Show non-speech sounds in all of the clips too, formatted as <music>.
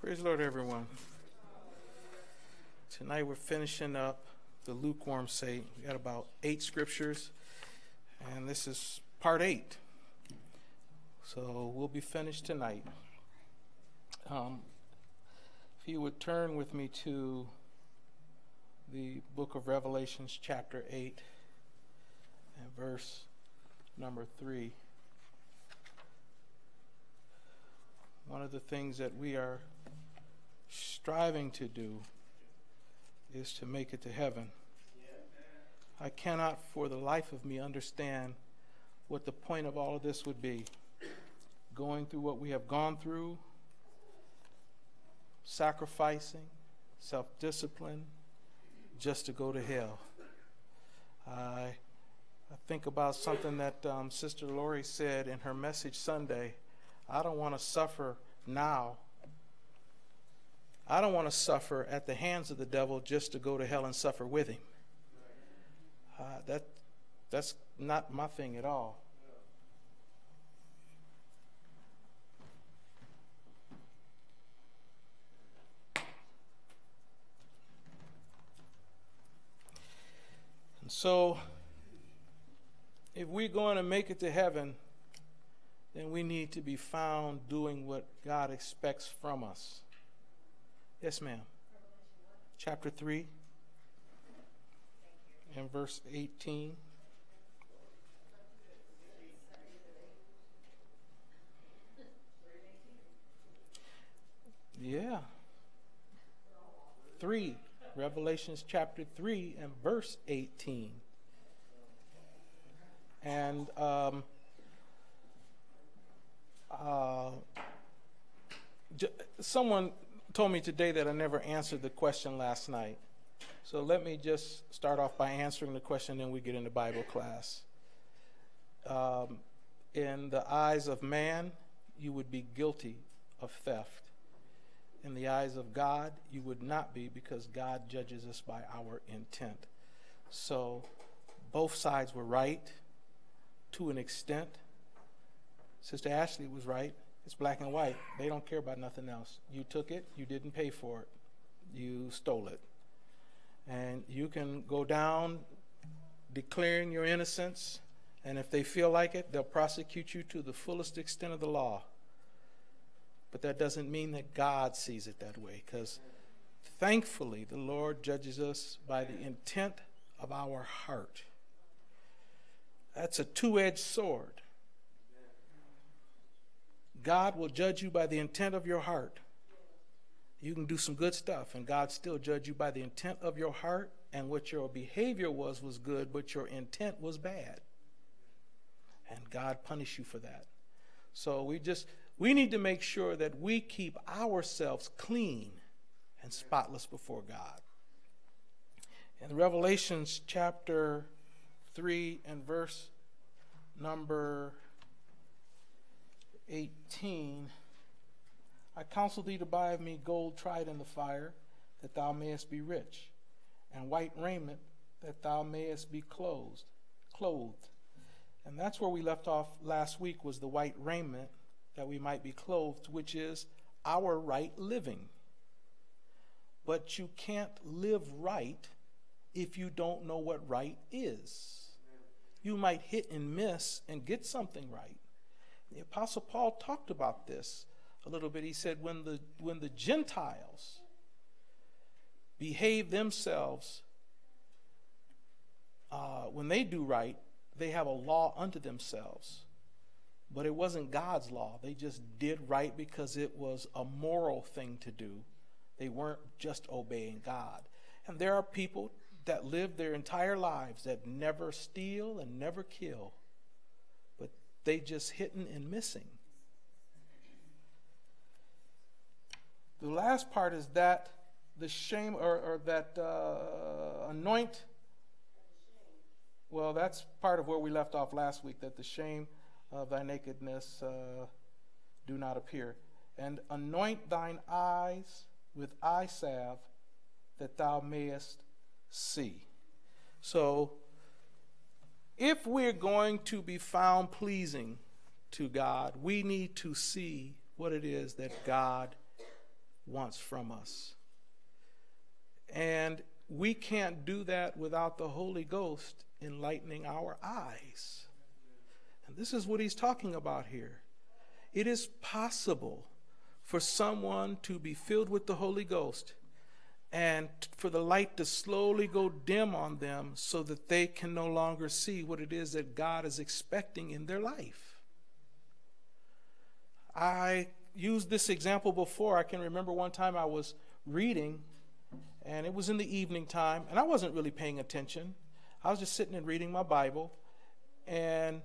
Praise the Lord, everyone. Tonight we're finishing up the lukewarm saint. We got about eight scriptures, and this is part eight. So we'll be finished tonight. Um, if you would turn with me to the book of Revelations, chapter 8, and verse number 3. One of the things that we are striving to do is to make it to heaven. I cannot for the life of me understand what the point of all of this would be. Going through what we have gone through, sacrificing, self discipline, just to go to hell. I, I think about something that um, Sister Lori said in her message Sunday. I don't want to suffer now. I don't want to suffer at the hands of the devil just to go to hell and suffer with him. Uh, that, that's not my thing at all. And so, if we're going to make it to heaven, then we need to be found doing what God expects from us. Yes, ma'am. Chapter 3 and verse 18. Yeah. 3. Revelations chapter 3 and verse 18. And um, uh, someone told me today that I never answered the question last night. So let me just start off by answering the question, then we get into Bible class. Um, in the eyes of man, you would be guilty of theft. In the eyes of God, you would not be because God judges us by our intent. So both sides were right to an extent. Sister Ashley was right. It's black and white. They don't care about nothing else. You took it, you didn't pay for it, you stole it. And you can go down declaring your innocence, and if they feel like it, they'll prosecute you to the fullest extent of the law. But that doesn't mean that God sees it that way, because thankfully the Lord judges us by the intent of our heart. That's a two edged sword. God will judge you by the intent of your heart. You can do some good stuff, and God still judge you by the intent of your heart, and what your behavior was was good, but your intent was bad. And God punish you for that. So we just we need to make sure that we keep ourselves clean and spotless before God. In Revelations chapter 3 and verse number 18 I counsel thee to buy of me gold tried in the fire, that thou mayest be rich, and white raiment, that thou mayest be clothed. Clothed. And that's where we left off last week was the white raiment that we might be clothed, which is our right living. But you can't live right if you don't know what right is. You might hit and miss and get something right. The Apostle Paul talked about this a little bit. He said, when the, when the Gentiles behave themselves, uh, when they do right, they have a law unto themselves. But it wasn't God's law. They just did right because it was a moral thing to do. They weren't just obeying God. And there are people that live their entire lives that never steal and never kill they just hitting and missing. The last part is that the shame or, or that uh, anoint. Well, that's part of where we left off last week that the shame of thy nakedness uh, do not appear. And anoint thine eyes with eye salve that thou mayest see. So if we're going to be found pleasing to God, we need to see what it is that God wants from us. And we can't do that without the Holy Ghost enlightening our eyes. And this is what he's talking about here. It is possible for someone to be filled with the Holy Ghost and for the light to slowly go dim on them so that they can no longer see what it is that God is expecting in their life. I used this example before. I can remember one time I was reading, and it was in the evening time, and I wasn't really paying attention. I was just sitting and reading my Bible, and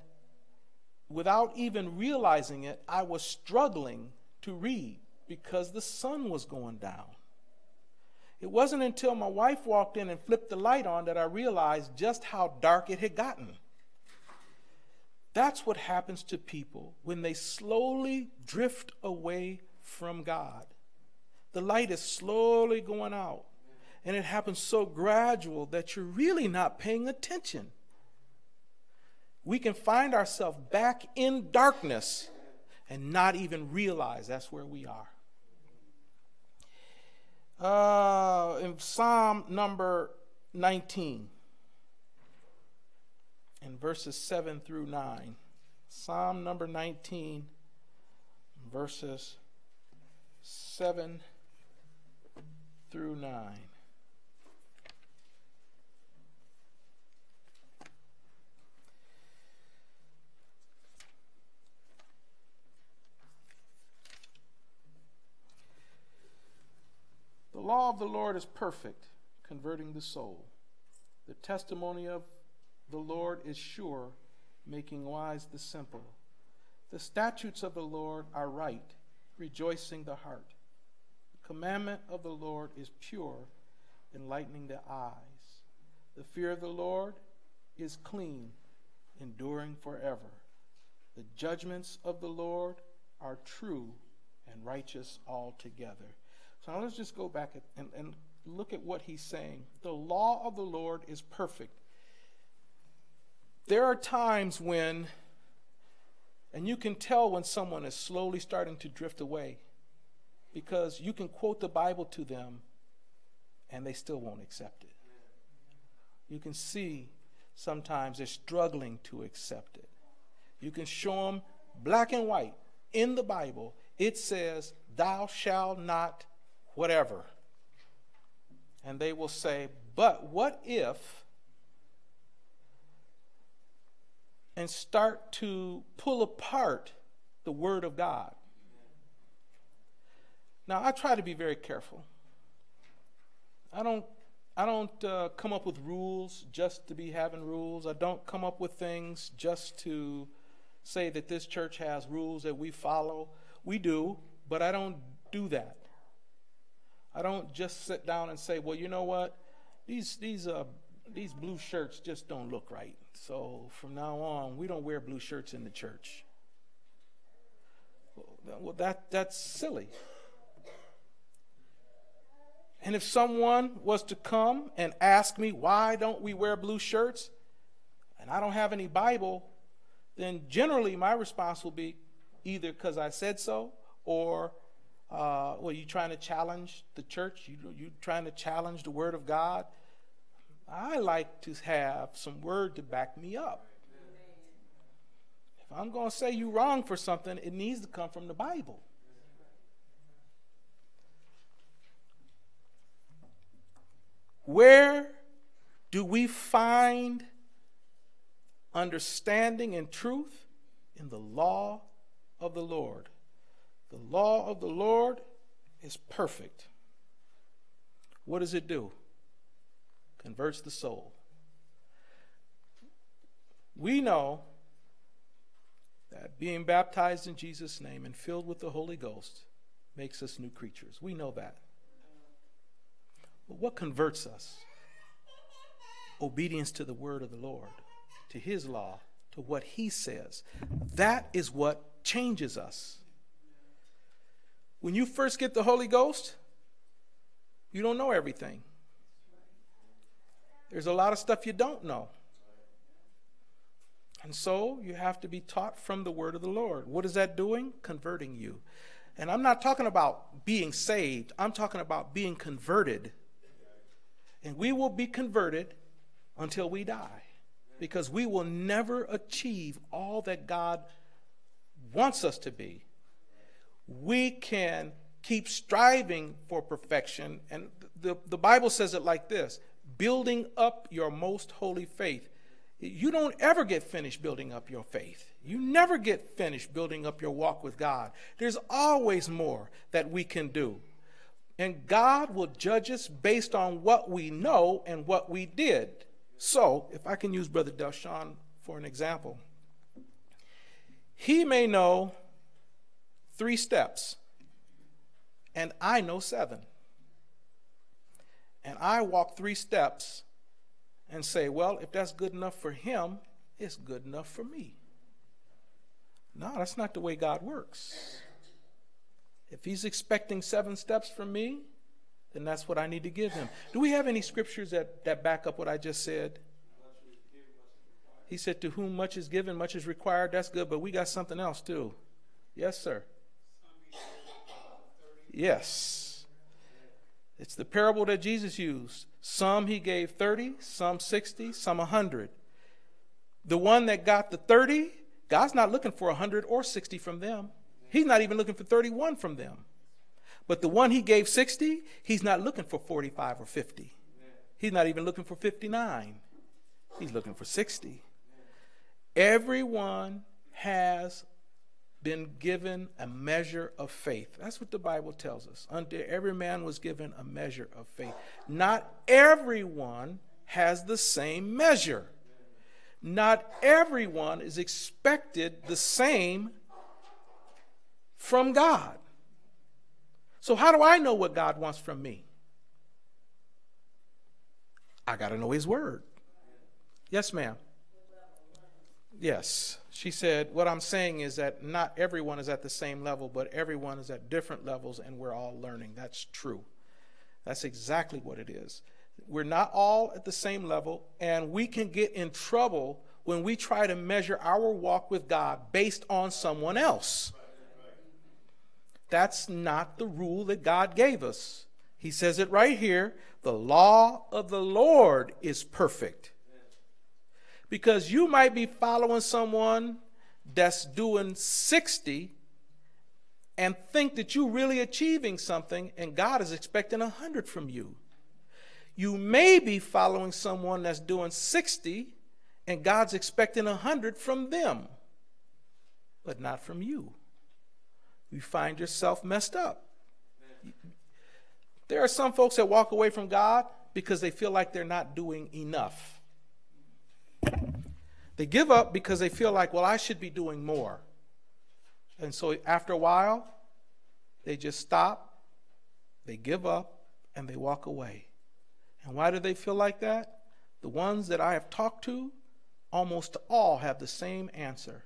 without even realizing it, I was struggling to read because the sun was going down. It wasn't until my wife walked in and flipped the light on that I realized just how dark it had gotten. That's what happens to people when they slowly drift away from God. The light is slowly going out, and it happens so gradual that you're really not paying attention. We can find ourselves back in darkness and not even realize that's where we are. Uh, in Psalm number 19, in verses 7 through 9. Psalm number 19, verses 7 through 9. Law of the Lord is perfect, converting the soul. The testimony of the Lord is sure, making wise the simple. The statutes of the Lord are right, rejoicing the heart. The commandment of the Lord is pure, enlightening the eyes. The fear of the Lord is clean, enduring forever. The judgments of the Lord are true and righteous altogether. So now let's just go back and, and look at what he's saying. The law of the Lord is perfect. There are times when, and you can tell when someone is slowly starting to drift away because you can quote the Bible to them and they still won't accept it. You can see sometimes they're struggling to accept it. You can show them black and white in the Bible, it says, Thou shalt not whatever. And they will say, But what if? And start to pull apart the Word of God. Now, I try to be very careful. I don't, I don't uh, come up with rules just to be having rules. I don't come up with things just to say that this church has rules that we follow. We do, but I don't do that. I don't just sit down and say, well, you know what? These, these, uh, these blue shirts just don't look right. So from now on, we don't wear blue shirts in the church. Well, that, that's silly. And if someone was to come and ask me, why don't we wear blue shirts? And I don't have any Bible, then generally my response will be either because I said so or uh, well, you trying to challenge the church? You you trying to challenge the Word of God? I like to have some word to back me up. If I'm going to say you wrong for something, it needs to come from the Bible. Where do we find understanding and truth? In the law of the Lord. The law of the Lord is perfect. What does it do? Converts the soul. We know that being baptized in Jesus' name and filled with the Holy Ghost makes us new creatures. We know that. But what converts us? Obedience to the word of the Lord, to his law, to what he says. That is what changes us. When you first get the Holy Ghost, you don't know everything. There's a lot of stuff you don't know. And so you have to be taught from the word of the Lord. What is that doing? Converting you. And I'm not talking about being saved, I'm talking about being converted. And we will be converted until we die because we will never achieve all that God wants us to be. We can keep striving for perfection. And the, the Bible says it like this building up your most holy faith. You don't ever get finished building up your faith. You never get finished building up your walk with God. There's always more that we can do. And God will judge us based on what we know and what we did. So, if I can use Brother Delshawn for an example, he may know three steps, and I know seven. And I walk three steps and say, well, if that's good enough for him, it's good enough for me. No, that's not the way God works. If he's expecting seven steps from me, then that's what I need to give him. Do we have any scriptures that, that back up what I just said? He said, To whom much is given, much is required. That's good, but we got something else too. Yes, sir. Yes. It's the parable that Jesus used. Some he gave 30, some 60, some 100. The one that got the 30, God's not looking for 100 or 60 from them. He's not even looking for 31 from them. But the one he gave 60, he's not looking for 45 or 50. He's not even looking for 59. He's looking for 60. Everyone has been given a measure of faith. That's what the Bible tells us. Unto every man was given a measure of faith. Not everyone has the same measure. Not everyone is expected the same from God. So, how do I know what God wants from me? I got to know His Word. Yes, ma'am. Yes. She said, What I'm saying is that not everyone is at the same level, but everyone is at different levels, and we're all learning. That's true. That's exactly what it is. We're not all at the same level, and we can get in trouble when we try to measure our walk with God based on someone else. That's not the rule that God gave us. He says it right here the law of the Lord is perfect. Because you might be following someone that's doing 60 and think that you're really achieving something, and God is expecting 100 from you. You may be following someone that's doing 60 and God's expecting 100 from them, but not from you you find yourself messed up. There are some folks that walk away from God because they feel like they're not doing enough. They give up because they feel like, well, I should be doing more. And so after a while, they just stop, they give up, and they walk away. And why do they feel like that? The ones that I have talked to, almost all have the same answer.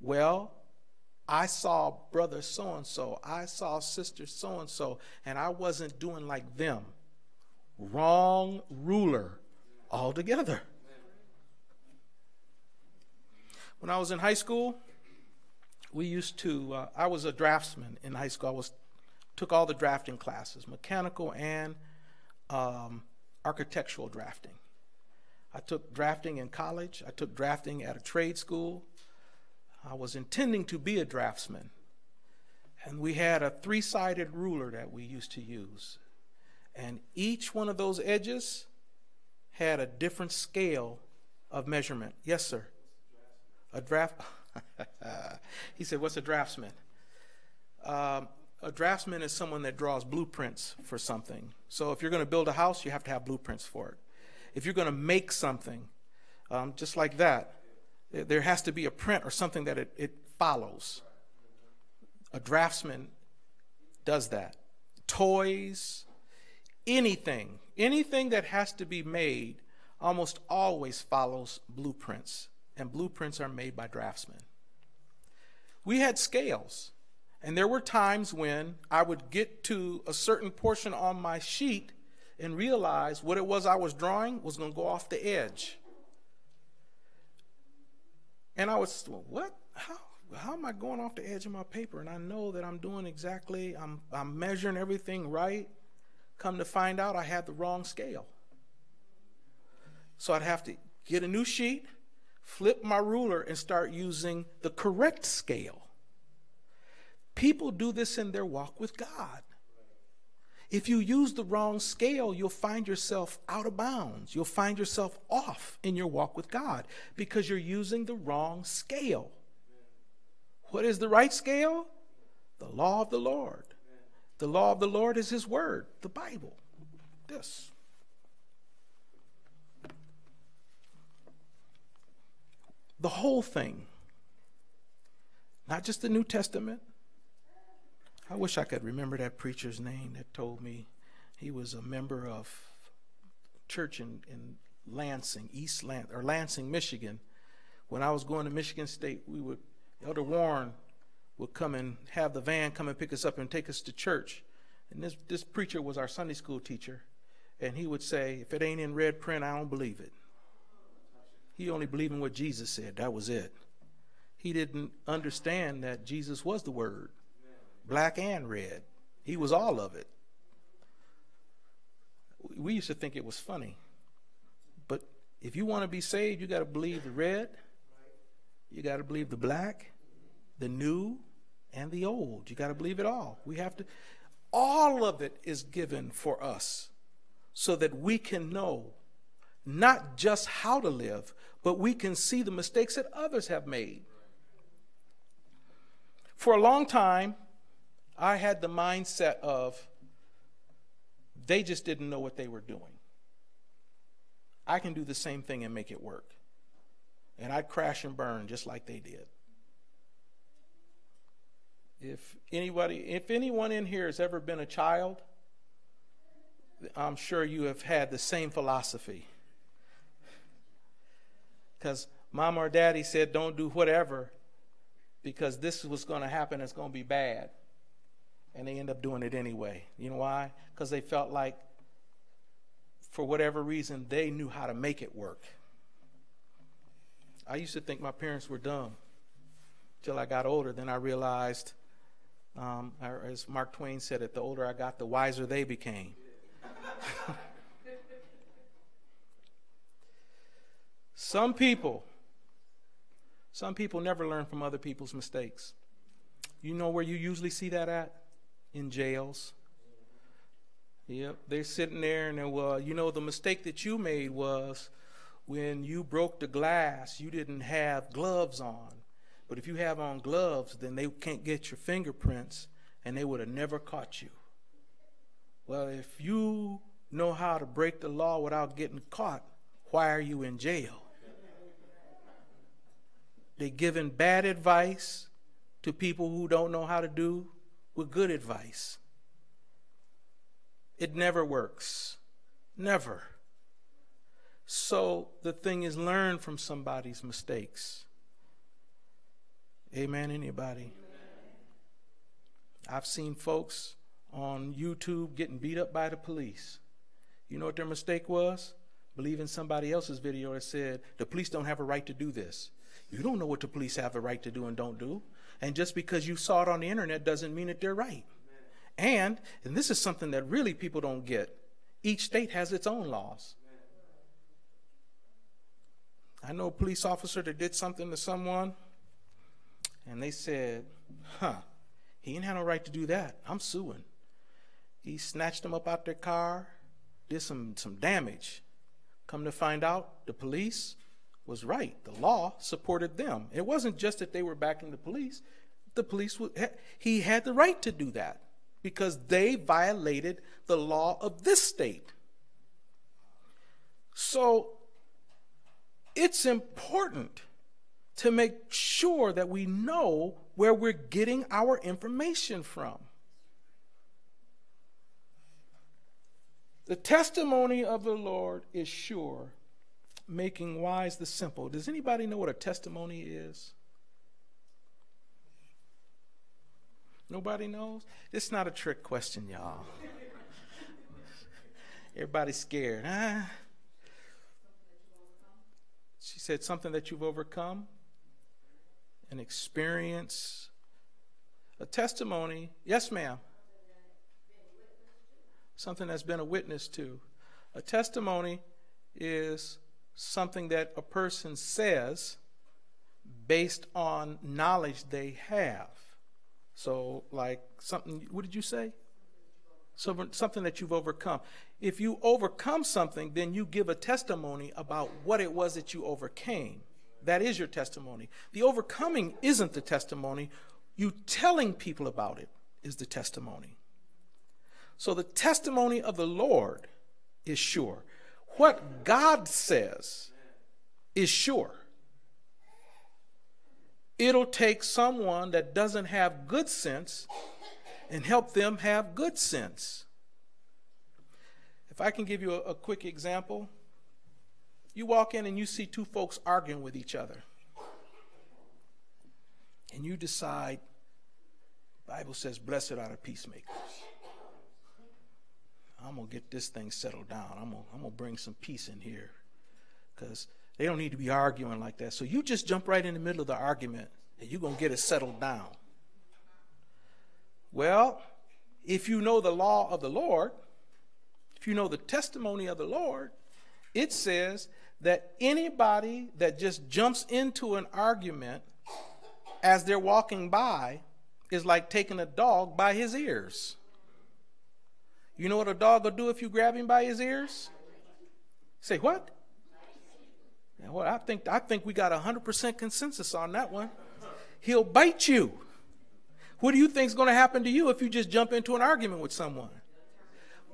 Well, I saw brother so and so, I saw sister so and so, and I wasn't doing like them. Wrong ruler altogether. When I was in high school, we used to, uh, I was a draftsman in high school. I was, took all the drafting classes, mechanical and um, architectural drafting. I took drafting in college, I took drafting at a trade school. I was intending to be a draftsman. And we had a three sided ruler that we used to use. And each one of those edges had a different scale of measurement. Yes, sir. A draft. <laughs> he said, What's a draftsman? Um, a draftsman is someone that draws blueprints for something. So if you're going to build a house, you have to have blueprints for it. If you're going to make something, um, just like that, there has to be a print or something that it, it follows. A draftsman does that. Toys, anything, anything that has to be made almost always follows blueprints, and blueprints are made by draftsmen. We had scales, and there were times when I would get to a certain portion on my sheet and realize what it was I was drawing was going to go off the edge. And I was, what? How? how am I going off the edge of my paper? And I know that I'm doing exactly, I'm, I'm measuring everything right. Come to find out, I had the wrong scale. So I'd have to get a new sheet, flip my ruler, and start using the correct scale. People do this in their walk with God. If you use the wrong scale, you'll find yourself out of bounds. You'll find yourself off in your walk with God because you're using the wrong scale. What is the right scale? The law of the Lord. The law of the Lord is His Word, the Bible. This. The whole thing. Not just the New Testament. I wish I could remember that preacher's name that told me he was a member of church in, in Lansing, East Lansing, or Lansing, Michigan. When I was going to Michigan State, we would Elder Warren would come and have the van come and pick us up and take us to church. And this, this preacher was our Sunday school teacher. And he would say, if it ain't in red print, I don't believe it. He only believed in what Jesus said. That was it. He didn't understand that Jesus was the Word, black and red. He was all of it. We used to think it was funny. But if you want to be saved, you got to believe the red you got to believe the black, the new, and the old. You got to believe it all. We have to, all of it is given for us so that we can know not just how to live, but we can see the mistakes that others have made. For a long time, I had the mindset of they just didn't know what they were doing. I can do the same thing and make it work and I'd crash and burn just like they did. If anybody, if anyone in here has ever been a child, I'm sure you have had the same philosophy. Because mom or daddy said, don't do whatever because this was going to happen, it's going to be bad. And they end up doing it anyway. You know why? Because they felt like, for whatever reason, they knew how to make it work. I used to think my parents were dumb till I got older. Then I realized, um, as Mark Twain said it, the older I got, the wiser they became. <laughs> some people, some people never learn from other people's mistakes. You know where you usually see that at? In jails. Yep, they're sitting there and they're, well, you know, the mistake that you made was when you broke the glass, you didn't have gloves on. But if you have on gloves, then they can't get your fingerprints and they would have never caught you. Well, if you know how to break the law without getting caught, why are you in jail? They're giving bad advice to people who don't know how to do with good advice. It never works. Never. So the thing is, learn from somebody's mistakes. Amen, anybody? I've seen folks on YouTube getting beat up by the police. You know what their mistake was? Believing somebody else's video that said, the police don't have a right to do this. You don't know what the police have a right to do and don't do. And just because you saw it on the internet doesn't mean that they're right. And, and this is something that really people don't get, each state has its own laws. I know a police officer that did something to someone, and they said, huh, he didn't have no right to do that. I'm suing. He snatched them up out their car, did some, some damage. Come to find out, the police was right. The law supported them. It wasn't just that they were backing the police. The police, he had the right to do that because they violated the law of this state. So it's important to make sure that we know where we're getting our information from. The testimony of the Lord is sure, making wise the simple. Does anybody know what a testimony is? Nobody knows? It's not a trick question, y'all. Everybody's scared. Huh? She said, Something that you've overcome. an experience, a testimony. Yes, ma'am. Something that's been a witness to. A testimony is something that a person says based on knowledge they have. So, like something, what did you say? So, something that you've overcome. If you overcome something, then you give a testimony about what it was that you overcame. That is your testimony. The overcoming isn't the testimony. You telling people about it is the testimony. So the testimony of the Lord is sure. What God says is sure. It'll take someone that doesn't have good sense and help them have good sense. If I can give you a, a quick example, you walk in and you see two folks arguing with each other. And you decide, Bible says, blessed are the peacemakers. I'm to get this thing settled down. I'm going I'm to bring some peace in here because they don't need to be arguing like that. So you just jump right in the middle of the argument and you're to get it settled down. Well, if you know the law of the Lord, if you know the testimony of the Lord, it says that anybody that just jumps into an argument as they're walking by is like taking a dog by his ears. You know what a dog will do if you grab him by his ears? Say what? Yeah, well, I think I think we got hundred percent consensus on that one. He'll bite you. What do you think is going to happen to you if you just jump into an argument with someone?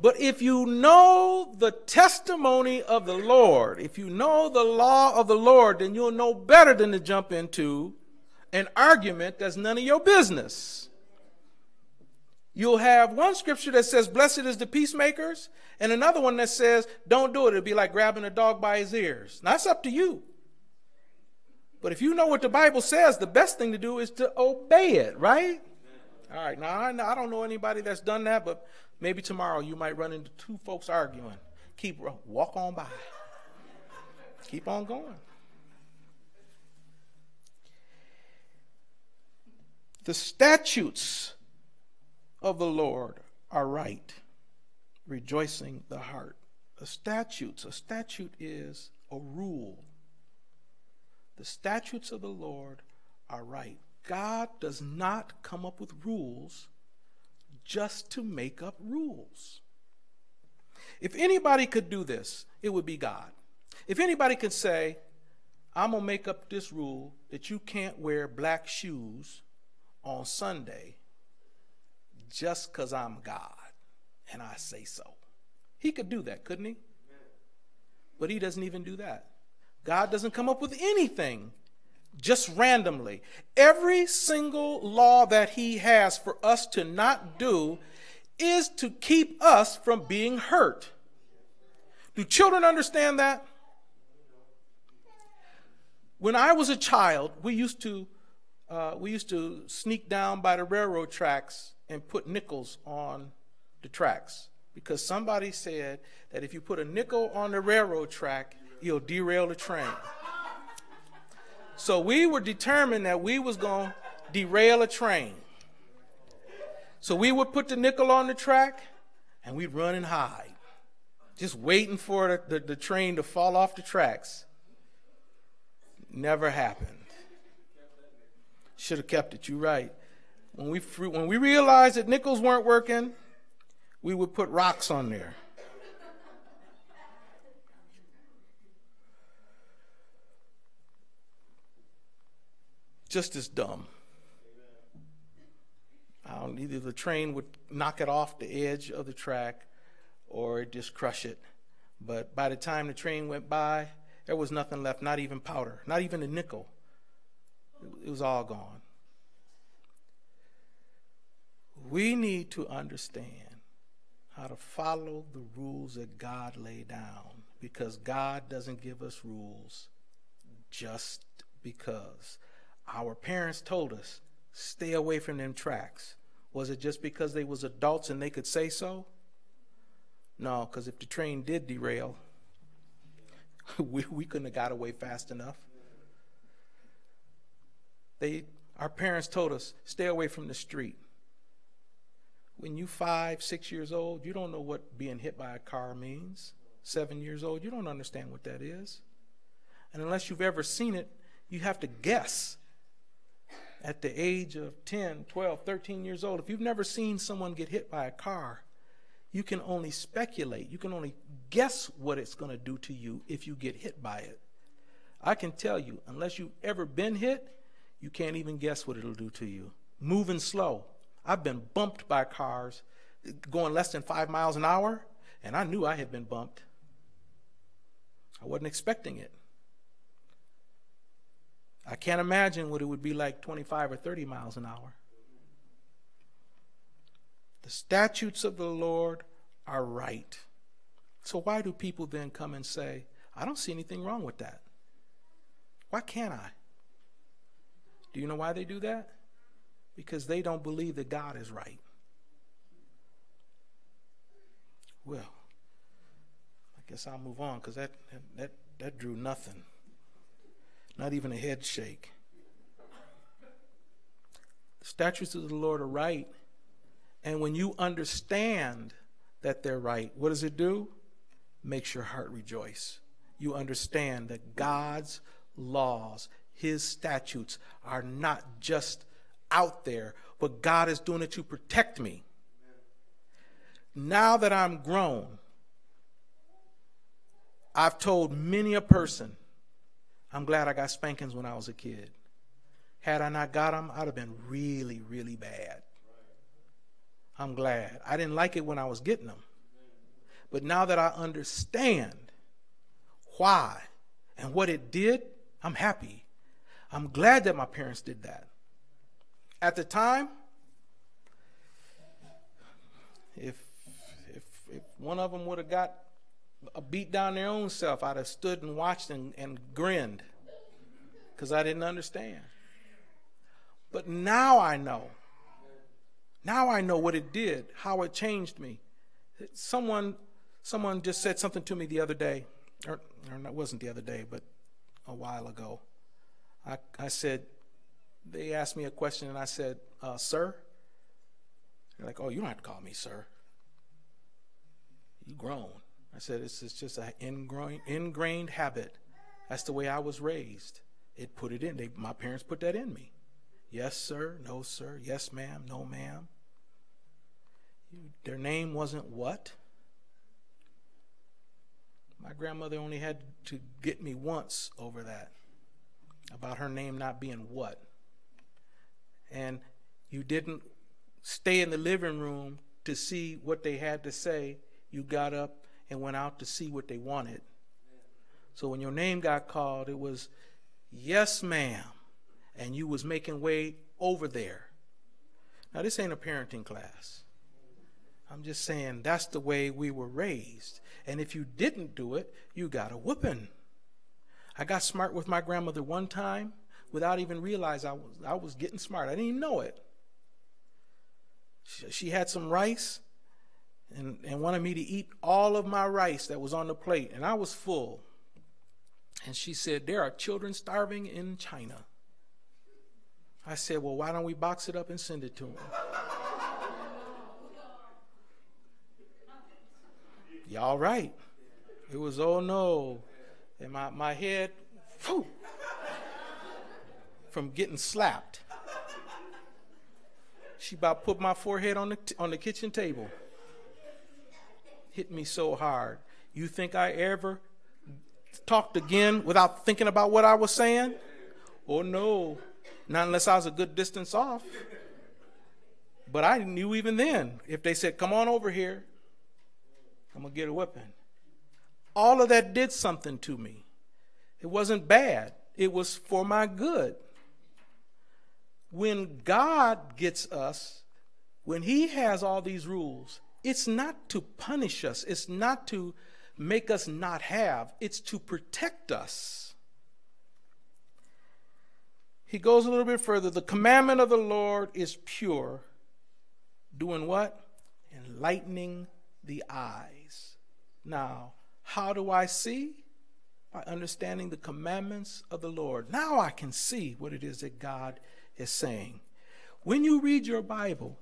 But if you know the testimony of the Lord, if you know the law of the Lord, then you'll know better than to jump into an argument that's none of your business. You'll have one scripture that says, Blessed is the peacemakers, and another one that says, Don't do it. It'll be like grabbing a dog by his ears. Now, that's up to you. But if you know what the Bible says, the best thing to do is to obey it, right? All right. Now, I don't know anybody that's done that, but Maybe tomorrow you might run into two folks arguing. Keep walk on by. Keep on going. The statutes of the Lord are right, rejoicing the heart. The statutes, a statute is a rule. The statutes of the Lord are right. God does not come up with rules just to make up rules. If anybody could do this, it would be God. If anybody could say, I'm going to make up this rule that you can't wear black shoes on Sunday just because I'm God and I say so. He could do that, couldn't he? But he doesn't even do that. God doesn't come up with anything just randomly. Every single law that he has for us to not do is to keep us from being hurt. Do children understand that? When I was a child, we used to uh, we used to sneak down by the railroad tracks and put nickels on the tracks because somebody said that if you put a nickel on the railroad track, you'll derail the train. So we were determined that we was going to derail a train. So we would put the nickel on the track and we'd run and hide, just waiting for the, the, the train to fall off the tracks. Never happened. Should have kept it. You're right. When we, when we realized that nickels weren't working, we would put rocks on there. just as dumb. Um, either the train would knock it off the edge of the track or just crush it. But by the time the train went by, there was nothing left, not even powder, not even a nickel. It was all gone. We need to understand how to follow the rules that God laid down because God doesn't give us rules just because. Our parents told us, stay away from them tracks. Was it just because they was adults and they could say so? No, because if the train did derail, <laughs> we, we couldn't have got away fast enough. They, our parents told us, stay away from the street. When you five, six years old, you don't know what being hit by a car means. Seven years old, you don't understand what that is. And unless you've ever seen it, you have to guess. At the age of 10, 12, 13 years old, if you've never seen someone get hit by a car, you can only speculate. You can only guess what it's going to do to you if you get hit by it. I can tell you, unless you've ever been hit, you can't even guess what it'll do to you. Moving slow. I've been bumped by cars going less than five miles an hour, and I knew I had been bumped. I wasn't expecting it. I can't imagine what it would be like 25 or 30 miles an hour. The statutes of the Lord are right. So, why do people then come and say, I don't see anything wrong with that? Why can't I? Do you know why they do that? Because they don't believe that God is right. Well, I guess I'll move on because that, that, that drew nothing. Not even a head shake. The statutes of the Lord are right. And when you understand that they're right, what does it do? Makes your heart rejoice. You understand that God's laws, his statutes are not just out there, but God is doing it to protect me. Now that I'm grown, I've told many a person, I'm glad I got spankings when I was a kid. Had I not got them, I'd have been really, really bad. I'm glad. I didn't like it when I was getting them. But now that I understand why and what it did, I'm happy. I'm glad that my parents did that. At the time, if if if one of them would have got a beat down their own self, I'd have stood and watched and, and grinned because I didn't understand. But now I know. Now I know what it did, how it changed me. Someone someone just said something to me the other day, or, or it wasn't the other day, but a while ago. I, I said, they asked me a question and I said, uh, sir? They're like, oh, you don't have to call me sir. You grown. I said, it's, it's just an ingrained, ingrained habit. That's the way I was raised. It put it in. They, my parents put that in me. Yes, sir. No, sir. Yes, ma'am. No, ma'am. Their name wasn't what? My grandmother only had to get me once over that about her name not being what. And you didn't stay in the living room to see what they had to say. You got up and went out to see what they wanted. So when your name got called, it was, yes, ma'am. And you was making way over there. Now, this ain't a parenting class. I'm just saying that's the way we were raised. And if you didn't do it, you got a whooping. I got smart with my grandmother one time without even realize I was I was getting smart. I didn't even know it. She, had some rice and, and wanted me to eat all of my rice that was on the plate, and I was full. And she said, There are children starving in China. I said, Well, why don't we box it up and send it to them? Y'all right. It was, oh no. And my, my head, from getting slapped. She about put my forehead on the, t- on the kitchen table. Hit me so hard. You think I ever talked again without thinking about what I was saying? Oh no, not unless I was a good distance off. But I knew even then, if they said, Come on over here, I'm going to get a whipping. All of that did something to me. It wasn't bad, it was for my good. When God gets us, when He has all these rules, it's not to punish us, it's not to make us not have, it's to protect us. He goes a little bit further. The commandment of the Lord is pure. Doing what? Enlightening the eyes. Now, how do I see? by understanding the commandments of the Lord. Now I can see what it is that God is saying. When you read your Bible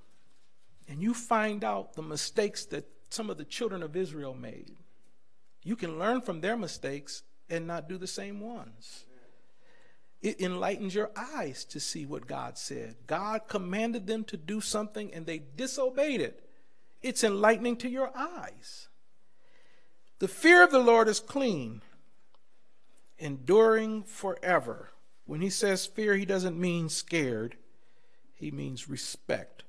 and you find out the mistakes that some of the children of Israel made, you can learn from their mistakes and not do the same ones. It enlightens your eyes to see what God said. God commanded them to do something and they disobeyed it. It's enlightening to your eyes. The fear of the Lord is clean, enduring forever. When he says fear, he doesn't mean scared, he means respect.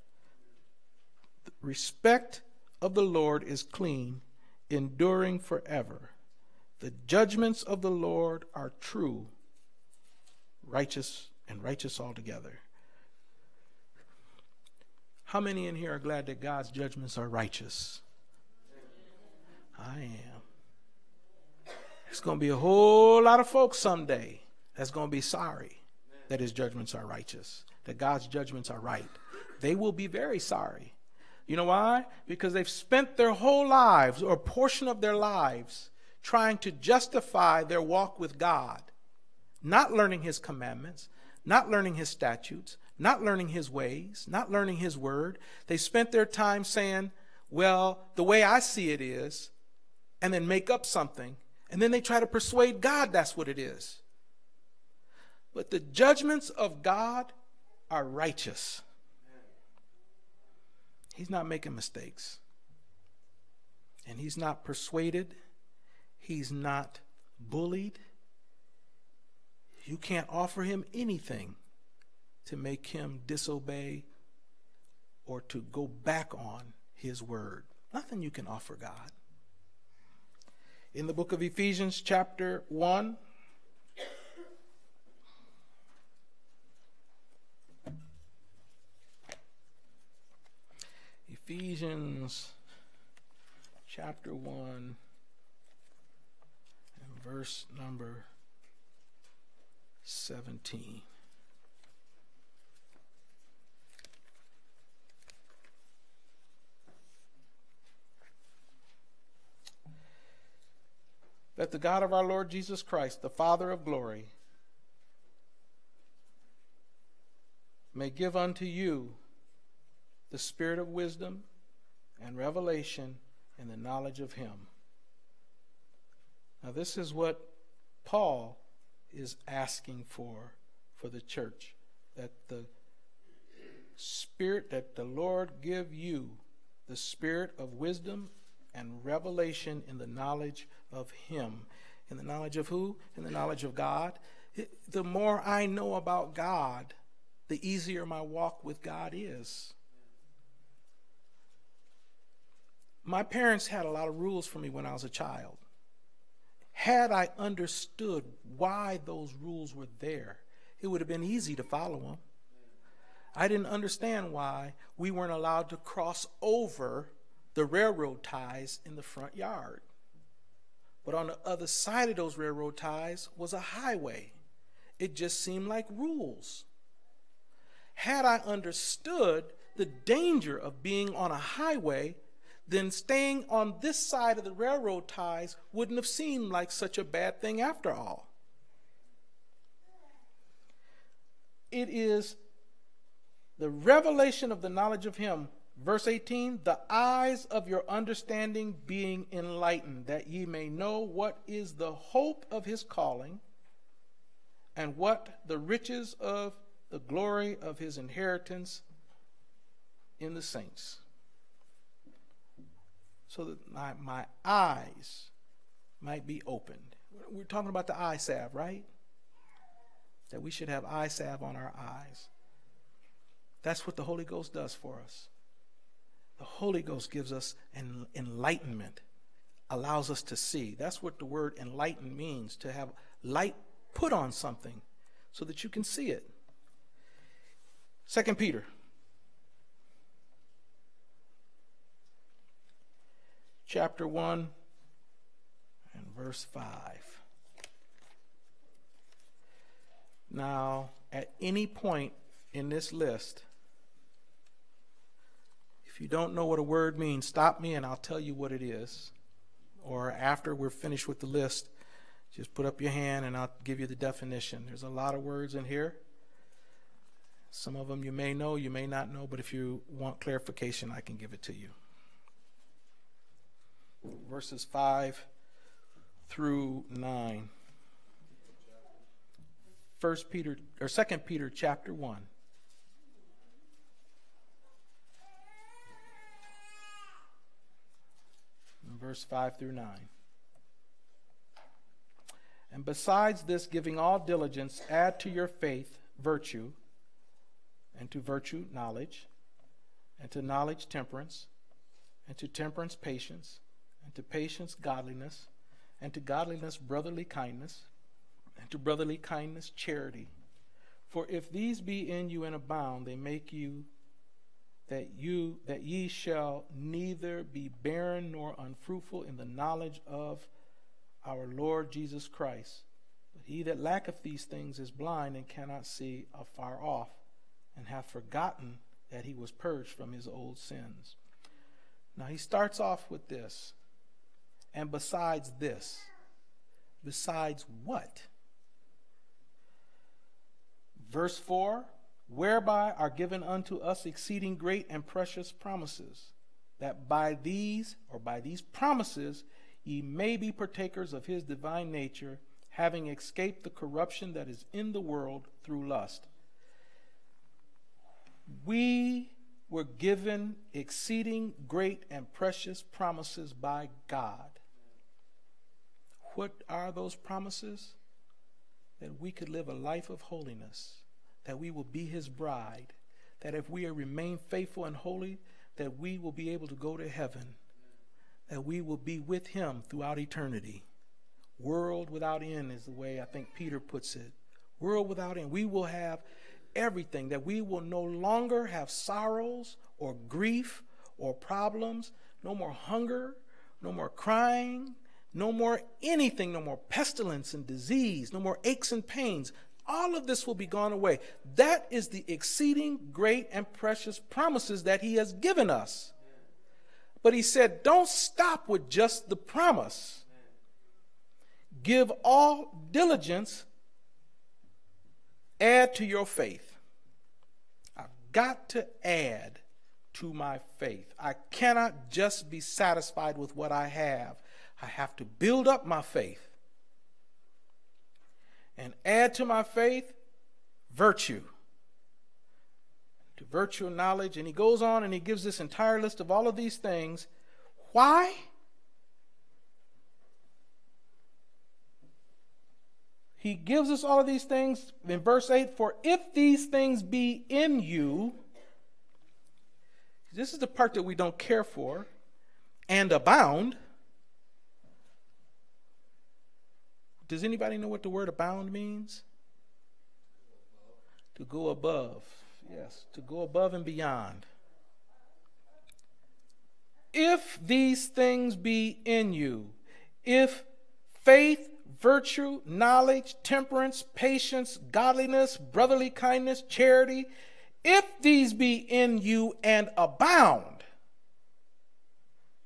The respect of the Lord is clean, enduring forever. The judgments of the Lord are true, righteous, and righteous altogether. How many in here are glad that God's judgments are righteous? I am. There's going to be a whole lot of folks someday that's going to be sorry that his judgments are righteous, that God's judgments are right. They will be very sorry. You know why? Because they've spent their whole lives or a portion of their lives trying to justify their walk with God, not learning his commandments, not learning his statutes, not learning his ways, not learning his word. They spent their time saying, well, the way I see it is, and then make up something and then they try to persuade God that's what it is. But the judgments of God are righteous. He's not making mistakes. And he's not persuaded. He's not bullied. You can't offer him anything to make him disobey or to go back on his word. Nothing you can offer God in the book of Ephesians, chapter 1. Ephesians chapter 1 and verse number 17. that the God of our Lord Jesus Christ, the Father of glory, may give unto you the spirit of wisdom and revelation in the knowledge of Him. Now, this is what Paul is asking for for the church that the spirit that the Lord give you the spirit of wisdom and revelation in the knowledge of Him. In the knowledge of who? In the knowledge of God. The more I know about God, the easier my walk with God is. My parents had a lot of rules for me when I was a child. Had I understood why those rules were there, it would have been easy to follow them. I didn't understand why we weren't allowed to cross over the railroad ties in the front yard. But on the other side of those railroad ties was a highway. It just seemed like rules. Had I understood the danger of being on a highway, then staying on this side of the railroad ties wouldn't have seemed like such a bad thing after all. It is the revelation of the knowledge of Him Verse 18, the eyes of your understanding being enlightened, that ye may know what is the hope of his calling, and what the riches of the glory of his inheritance in the saints. So that my, my eyes might be opened. We're talking about the eye salve, right? That we should have eye salve on our eyes. That's what the Holy Ghost does for us. The Holy Ghost gives us an enlightenment, allows us to see. That's what the word enlighten means to have light put on something so that you can see it. Second Peter. Chapter 1 and verse 5. Now, at any point in this list, if you don't know what a word means, stop me and I'll tell you what it is. Or after we're finished with the list, just put up your hand and I'll give you the definition. There's a lot of words in here. Some of them you may know, you may not know, but if you want clarification, I can give it to you. Verses 5 through 9. First Peter or Second Peter chapter 1. Verse 5 through 9. And besides this, giving all diligence, add to your faith virtue, and to virtue knowledge, and to knowledge temperance, and to temperance patience, and to patience godliness, and to godliness brotherly kindness, and to brotherly kindness charity. For if these be in you and abound, they make you that you that ye shall neither be barren nor unfruitful in the knowledge of our Lord Jesus Christ. But he that lacketh these things is blind and cannot see afar off, and hath forgotten that he was purged from his old sins. Now he starts off with this. And besides this, besides what? Verse 4 Whereby are given unto us exceeding great and precious promises, that by these, or by these promises, ye may be partakers of his divine nature, having escaped the corruption that is in the world through lust. We were given exceeding great and precious promises by God. What are those promises? That we could live a life of holiness, that we will be his bride, that if we remain faithful and holy, that we will be able to go to heaven that we will be with him throughout eternity. World without end is the way I think Peter puts it. World without end. We will have everything, that we will no longer have sorrows or grief or problems, no more hunger, no more crying, no more anything, no more pestilence and disease, no more aches and pains. All of this will be gone away. That is the exceeding great and precious promises that he has given us. But he said, don't stop with just the promise. Give all diligence, add to your faith. I've got to add to my faith. I cannot just be satisfied with what I have. I have to build up my faith and add to my faith virtue to virtual knowledge. And he goes on and he gives this entire list of all of these things. Why? He gives us all of these things in verse 8 For if these things be in you, this is the part that we don't care for, and abound. Does anybody know what the word abound means? To go above. Yes, to go above and beyond. If these things be in you, if faith, virtue, knowledge, temperance, patience, godliness, brotherly kindness, charity, if these be in you and abound,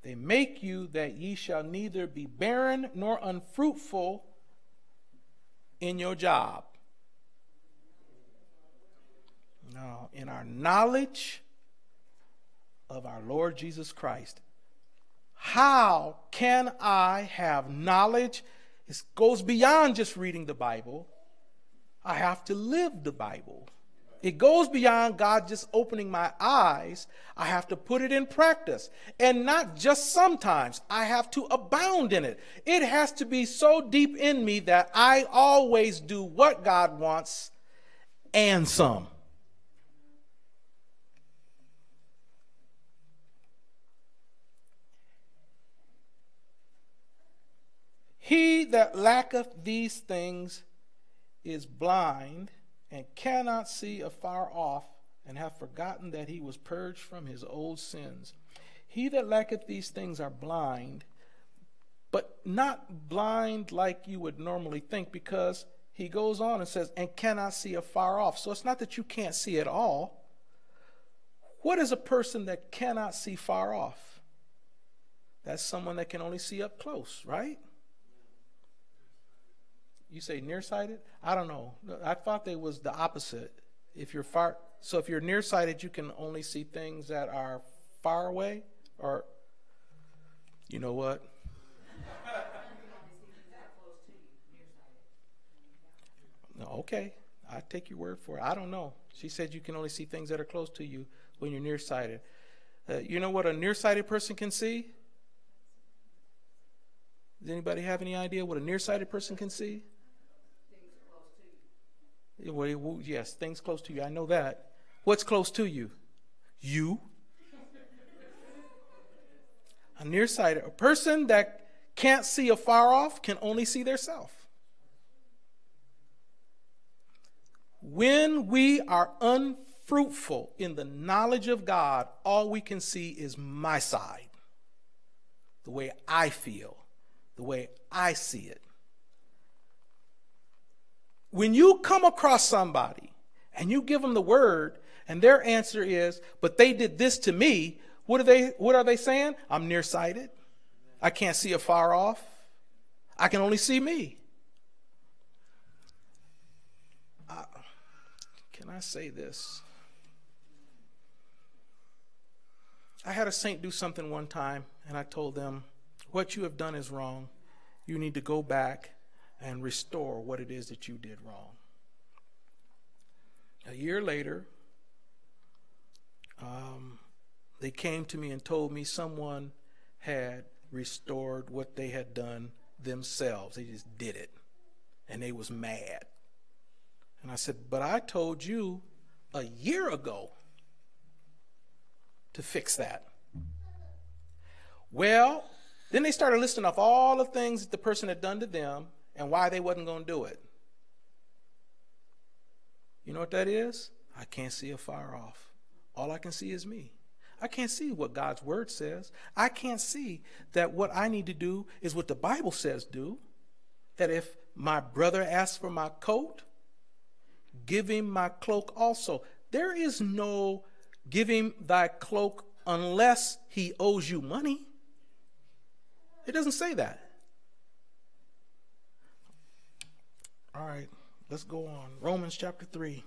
they make you that ye shall neither be barren nor unfruitful in your job. Now, in our knowledge of our Lord Jesus Christ, how can I have knowledge? It goes beyond just reading the Bible. I have to live the Bible. It goes beyond God just opening my eyes. I have to put it in practice. And not just sometimes, I have to abound in it. It has to be so deep in me that I always do what God wants and some. He that lacketh these things is blind and cannot see afar off, and have forgotten that he was purged from his old sins. He that lacketh these things are blind, but not blind like you would normally think, because he goes on and says, and cannot see afar off. So it's not that you can't see at all. What is a person that cannot see far off? That's someone that can only see up close, right? You say nearsighted? I don't know. I thought they was the opposite. If you're far, so if you're nearsighted, you can only see things that are far away, or you know what? okay, I take your word for it. I don't know. She said you can only see things that are close to you when you're nearsighted. Uh, you know what a nearsighted person can see? Does anybody have any idea what a nearsighted person can see? Well, yes, things close to you. I know that. What's close to you? You. A nearsighted, a person that can't see afar off can only see their self. When we are unfruitful in the knowledge of God, all we can see is my side, the way I feel, the way I see it. When you come across somebody and you give them the word, and their answer is, but they did this to me, what are they, what are they saying? I'm nearsighted. I can't see afar off. I can only see me. Uh, can I say this? I had a saint do something one time, and I told them, What you have done is wrong. You need to go back and restore what it is that you did wrong. A year later, um, they came to me and told me someone had restored what they had done themselves. They just did it. And they was mad. And I said, But I told you a year ago to fix that. Well, then they started listing off all the things that the person had done to them and why they wasn't going to do it. You know what that is? I can't see afar off. All I can see is me. I can't see what God's word says. I can't see that what I need to do is what the Bible says do. That if my brother asks for my coat, give him my cloak also. There is no give him thy cloak unless he owes you money. It doesn't say that. All right, let's go on. Romans chapter 3.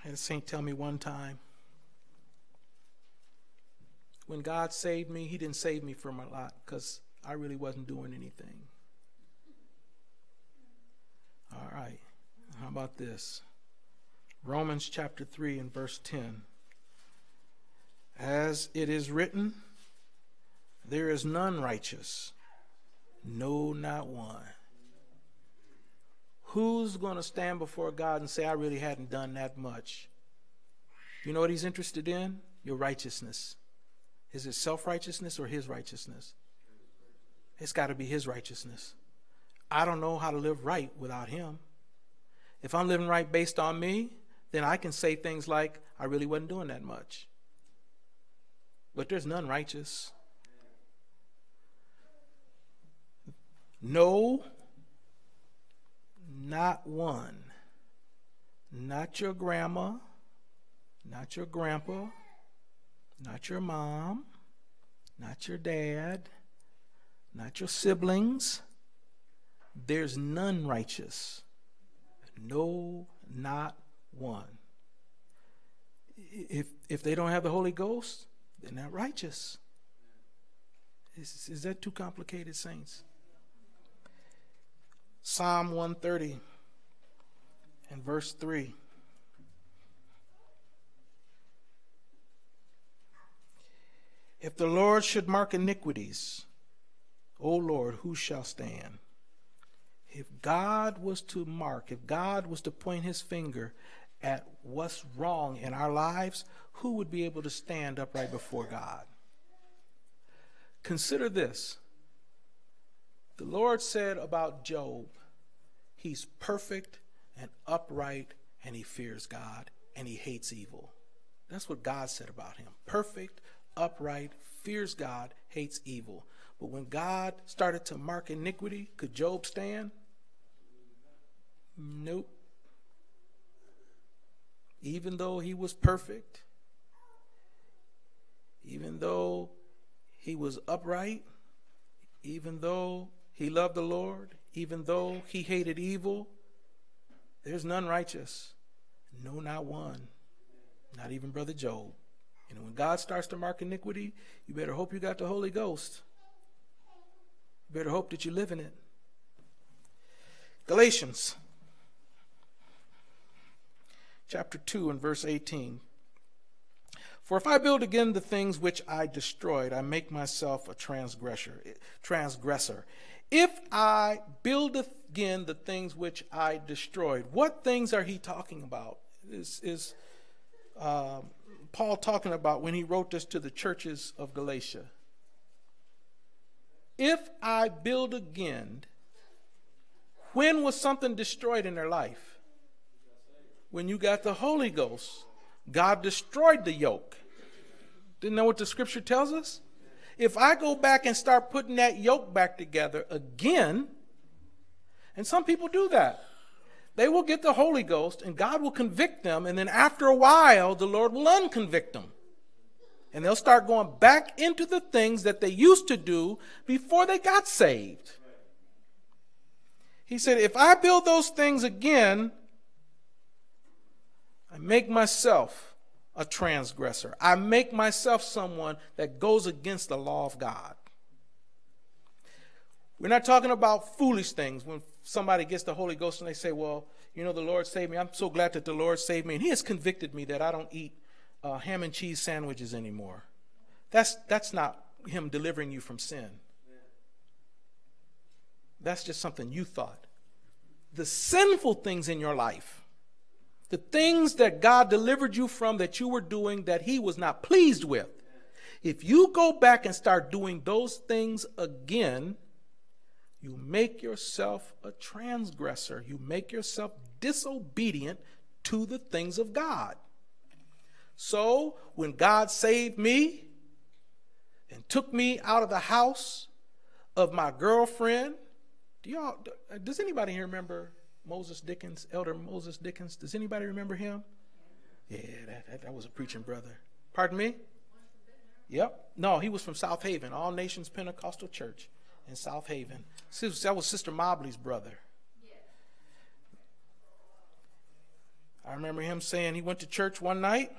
I had a saint tell me one time when God saved me, He didn't save me from a lot because I really wasn't doing anything. All right, how about this? Romans chapter 3 and verse 10. As it is written, there is none righteous, no, not one. Who's going to stand before God and say, I really hadn't done that much? You know what he's interested in? Your righteousness. Is it self righteousness or his righteousness? It's got to be his righteousness. I don't know how to live right without him. If I'm living right based on me, then I can say things like, I really wasn't doing that much. But there's none righteous. No, not one. Not your grandma, not your grandpa, not your mom, not your dad, not your siblings. There's none righteous. No, not one. If, if they don't have the Holy Ghost, they're not righteous. Is, is that too complicated, saints? Psalm 130 and verse 3. If the Lord should mark iniquities, O Lord, who shall stand? If God was to mark, if God was to point his finger at what's wrong in our lives, who would be able to stand upright before God? Consider this the Lord said about Job, he's perfect and upright and he fears God and he hates evil. That's what God said about him. Perfect, upright, fears God, hates evil. But when God started to mark iniquity, could Job stand? Nope. Even though he was perfect, even though he was upright, even though he loved the Lord, even though he hated evil, there's none righteous. No, not one. Not even Brother Job. And when God starts to mark iniquity, you better hope you got the Holy Ghost. You better hope that you live in it. Galatians chapter 2 and verse 18. For if I build again the things which I destroyed, I make myself a transgressor. Transgressor. If I build again the things which I destroyed, what things are he talking about? Is is uh, Paul talking about when he wrote this to the churches of Galatia? If I build again, when was something destroyed in their life? When you got the Holy Ghost. God destroyed the yoke. Didn't know what the scripture tells us? If I go back and start putting that yoke back together again, and some people do that, they will get the Holy Ghost and God will convict them, and then after a while, the Lord will unconvict them. And they'll start going back into the things that they used to do before they got saved. He said, If I build those things again, I make myself a transgressor. I make myself someone that goes against the law of God. We're not talking about foolish things when somebody gets the Holy Ghost and they say, Well, you know, the Lord saved me. I'm so glad that the Lord saved me. And He has convicted me that I don't eat uh, ham and cheese sandwiches anymore. That's, that's not Him delivering you from sin. That's just something you thought. The sinful things in your life the things that God delivered you from that you were doing that He was not pleased with. If you go back and start doing those things again, you make yourself a transgressor. You make yourself disobedient to the things of God. So, when God saved me and took me out of the house of my girlfriend, do y'all does anybody here remember Moses Dickens, Elder Moses Dickens. Does anybody remember him? Yeah, that, that, that was a preaching brother. Pardon me? Yep. No, he was from South Haven, All Nations Pentecostal Church in South Haven. That was Sister Mobley's brother. I remember him saying he went to church one night,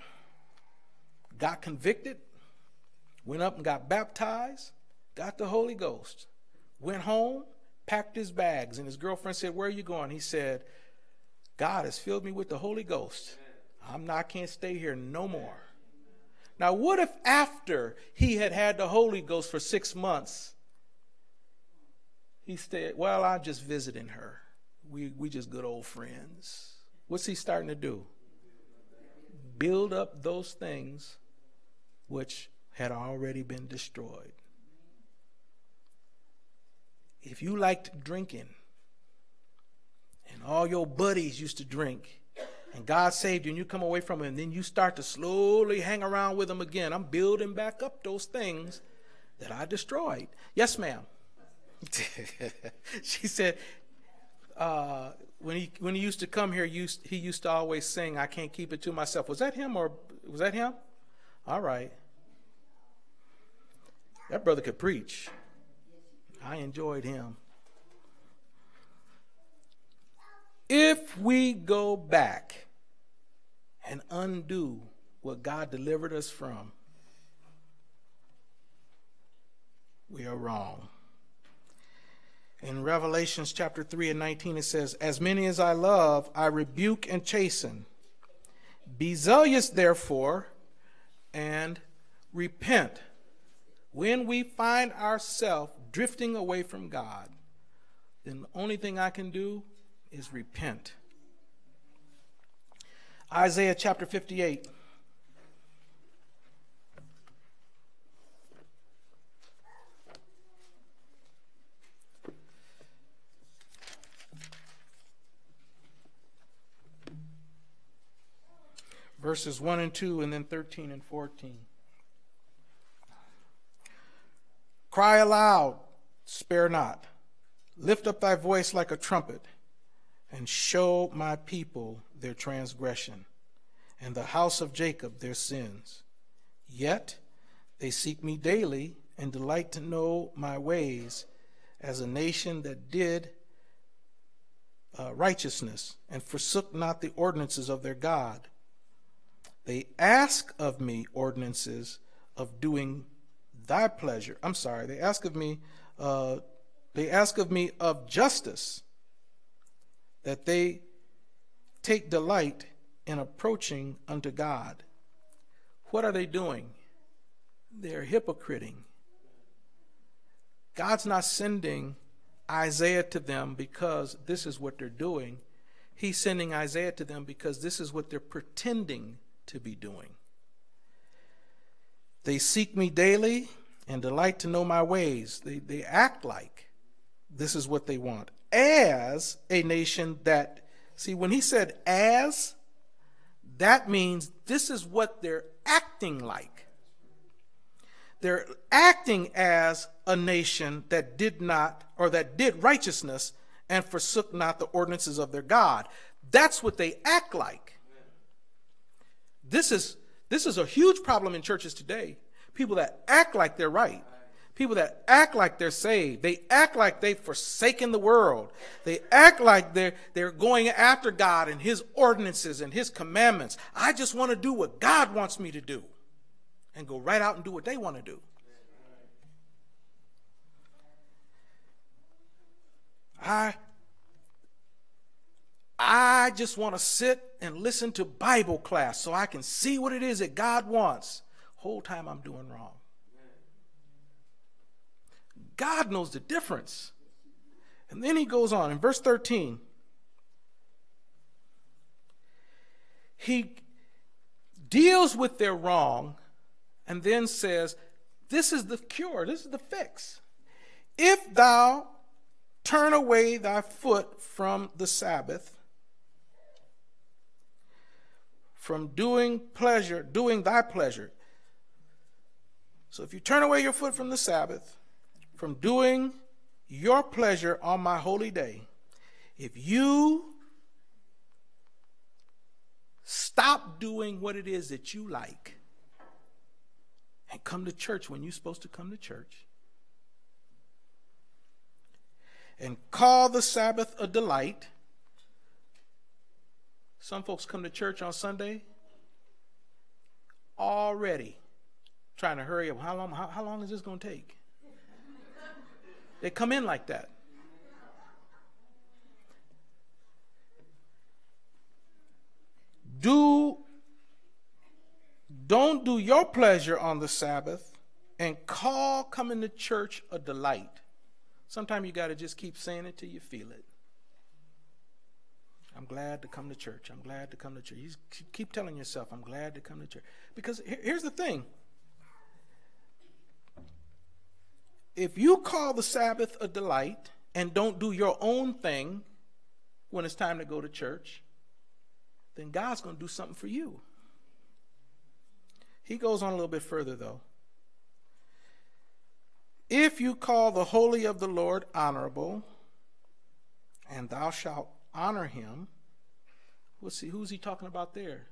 got convicted, went up and got baptized, got the Holy Ghost, went home, packed his bags, and his girlfriend said, Where are you going? He said, God has filled me with the Holy Ghost. I'm not, I can't stay here no more. Now, what if after he had had the Holy Ghost for six months, he said, Well, I'm just visiting her. We, we just good old friends. What's he starting to do? Build up those things which had already been destroyed if you liked drinking and all your buddies used to drink and God saved you and you come away from it and then you start to slowly hang around with them again, I'm building back up those things that I destroyed. Yes, ma'am. <laughs> she said, uh, when he when he used to come here, he used to always sing, "I can't keep it to myself." Was that him or was that him? All right. That brother could preach. I enjoyed him. If we go back and undo what God delivered us from, we are wrong. In Revelations chapter 3 and 19, it says, As many as I love, I rebuke and chasten. Be zealous, therefore, and repent. When we find ourselves drifting away from God, then the only thing I can do is repent. Isaiah chapter 58. Verses 1 and 2, and then 13 and 14. Cry aloud, spare not. Lift up thy voice like a trumpet, and show my people their transgression, and the house of Jacob their sins. Yet they seek me daily and delight to know my ways as a nation that did uh, righteousness and forsook not the ordinances of their God. They ask of me ordinances of doing thy pleasure. I'm sorry, they ask of me, uh, they ask of me of justice, that they take delight in approaching unto God. What are they doing? They're hypocriting. God's not sending Isaiah to them because this is what they're doing. He's sending Isaiah to them because this is what they're pretending to be doing. They seek me daily and delight to know my ways. They, they act like this is what they want. As a nation that, see, when he said as, that means this is what they're acting like. They're acting as a nation that did not, or that did righteousness and forsook not the ordinances of their God. That's what they act like. This is, this is a huge problem in churches today. People that act like they're right. People that act like they're saved. They act like they've forsaken the world. They act like they're, they're going after God and His ordinances and His commandments. I just want to do what God wants me to do and go right out and do what they want to do. I I just want to sit and listen to Bible class so I can see what it is that God wants. Whole time I'm doing wrong. God knows the difference. And then he goes on in verse 13. He deals with their wrong and then says, This is the cure, this is the fix. If thou turn away thy foot from the Sabbath, from doing pleasure, doing thy pleasure. So if you turn away your foot from the Sabbath, from doing your pleasure on my holy day, if you stop doing what it is that you like and come to church when you're supposed to come to church, and call the Sabbath a delight. Some folks come to church on Sunday already trying to hurry up. How long, how, how long is this going to take? They come in like that. Do don't do your pleasure on the Sabbath and call coming to church a delight. Sometimes you got to just keep saying it till you feel it. I'm glad to come to church. I'm glad to come to church. You keep telling yourself, I'm glad to come to church. Because here's the thing if you call the Sabbath a delight and don't do your own thing when it's time to go to church, then God's going to do something for you. He goes on a little bit further, though. If you call the holy of the Lord honorable, and thou shalt honor him, let's see, who's he talking about there?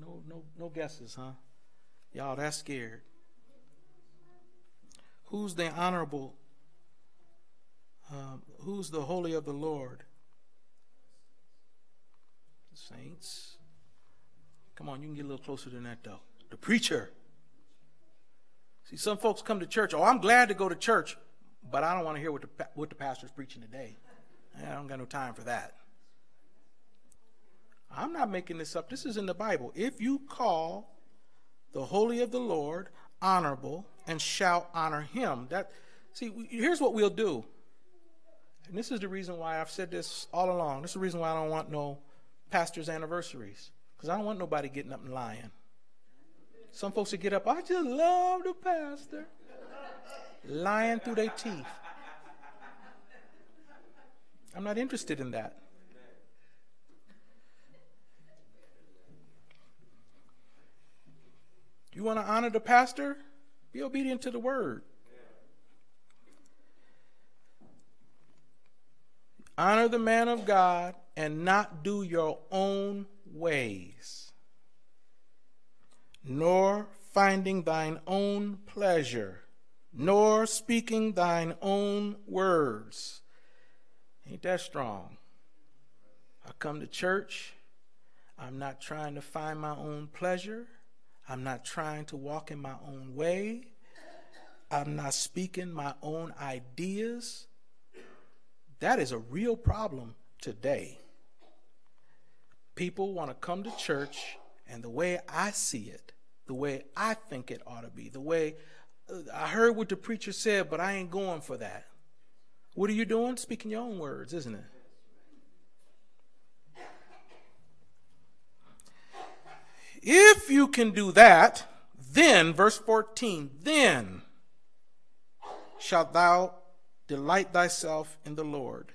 No, no, no guesses, huh? Y'all, that's scared. Who's the honorable? Um, who's the holy of the Lord? The saints. Come on, you can get a little closer than that, though. The preacher. See, some folks come to church. Oh, I'm glad to go to church, but I don't want to hear what the, what the pastor's preaching today. I don't got no time for that. I'm not making this up. This is in the Bible. If you call the holy of the Lord honorable and shall honor him, that see, here's what we'll do. And this is the reason why I've said this all along. This is the reason why I don't want no pastors' anniversaries. Because I don't want nobody getting up and lying. Some folks that get up, I just love the pastor. lying through their teeth. I'm not interested in that. You want to honor the pastor? Be obedient to the word. Honor the man of God and not do your own ways. Nor finding thine own pleasure, nor speaking thine own words. Ain't that strong? I come to church. I'm not trying to find my own pleasure. I'm not trying to walk in my own way. I'm not speaking my own ideas. That is a real problem today. People want to come to church, and the way I see it, the way I think it ought to be, the way uh, I heard what the preacher said, but I ain't going for that. What are you doing? Speaking your own words, isn't it? If you can do that, then, verse 14, then shalt thou delight thyself in the Lord,